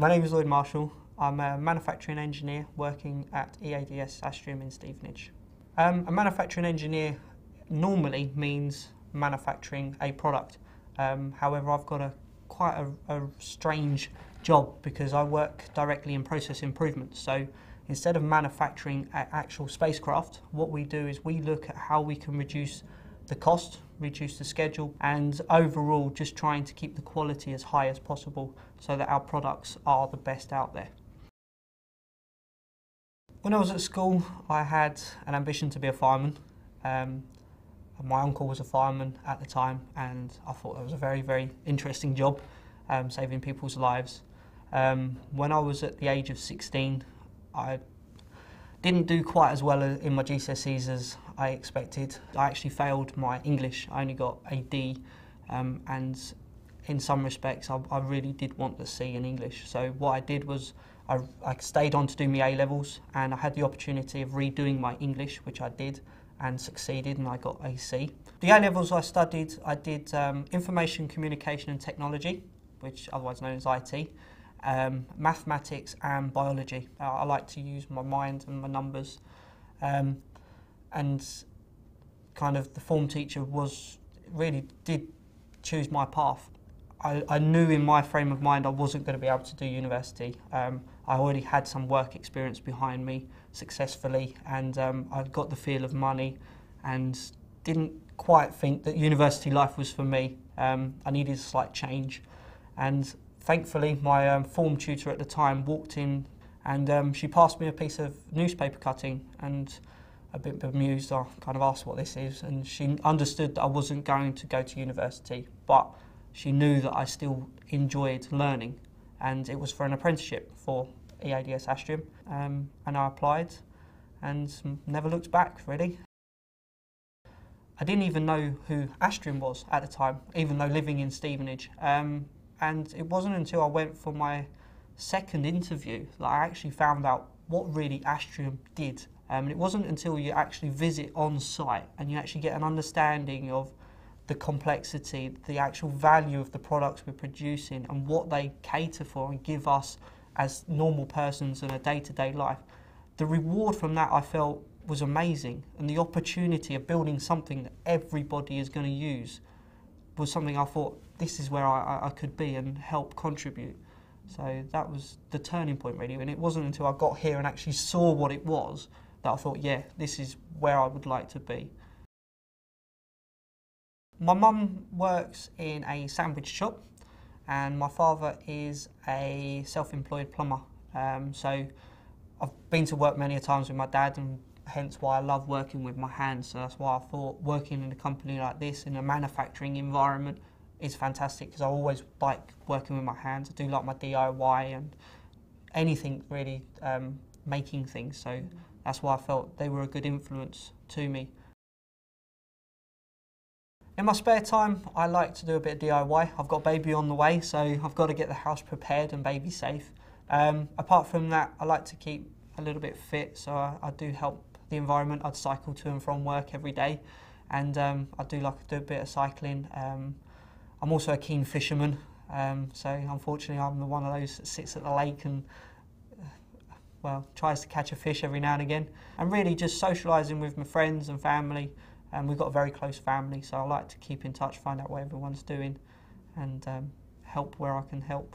My name is Lloyd Marshall. I'm a manufacturing engineer working at EADS Astrium in Stevenage. Um, a manufacturing engineer normally means manufacturing a product. Um, however, I've got a quite a, a, strange job because I work directly in process improvement. So instead of manufacturing actual spacecraft, what we do is we look at how we can reduce the cost, reduce the schedule, and overall just trying to keep the quality as high as possible so that our products are the best out there. When I was at school, I had an ambition to be a fireman. Um, my uncle was a fireman at the time, and I thought it was a very, very interesting job, um, saving people's lives. Um, when I was at the age of 16, I didn't do quite as well in my GCSEs as I expected. I actually failed my English. I only got a D, um, and in some respects, I, I, really did want the C in English. So what I did was I, I stayed on to do my A levels, and I had the opportunity of redoing my English, which I did and succeeded, and I got a C. The A levels I studied, I did um, information, communication, and technology, which otherwise known as IT um, mathematics and biology. I like to use my mind and my numbers. Um, and kind of the form teacher was really did choose my path. I, I knew in my frame of mind I wasn't going to be able to do university. Um, I already had some work experience behind me successfully, and um, I got the feel of money, and didn't quite think that university life was for me. Um, I needed a slight change, and thankfully, my um, form tutor at the time walked in and um, she passed me a piece of newspaper cutting and a bit bemused, I kind of asked what this is and she understood that I wasn't going to go to university but she knew that I still enjoyed learning and it was for an apprenticeship for EADS Astrium um, and I applied and never looked back really. I didn't even know who Astrium was at the time, even though living in Stevenage. Um, and it wasn't until I went for my second interview that I actually found out what really Astrium did. Um, and it wasn't until you actually visit on site and you actually get an understanding of the complexity, the actual value of the products we're producing and what they cater for and give us as normal persons in a day-to-day life. The reward from that I felt was amazing and the opportunity of building something that everybody is going to use was something I thought this is where I, I could be and help contribute. So that was the turning point really, and it wasn't until I got here and actually saw what it was that I thought, yeah, this is where I would like to be. My mum works in a sandwich shop and my father is a self-employed plumber. Um, so I've been to work many times with my dad and hence why I love working with my hands. So that's why I thought working in a company like this in a manufacturing environment is fantastic because I always like working with my hands. I do like my DIY and anything really um, making things. So that's why I felt they were a good influence to me. In my spare time, I like to do a bit of DIY. I've got baby on the way, so I've got to get the house prepared and baby safe. Um, apart from that, I like to keep a little bit fit, so I, I do help the environment. I'd cycle to and from work every day, and um, I do like to do a bit of cycling. Um, I'm also a keen fisherman, um, so unfortunately I'm the one of those that sits at the lake and uh, well tries to catch a fish every now and again. And really just socialising with my friends and family. And we've got a very close family, so I like to keep in touch, find out what everyone's doing, and um, help where I can help.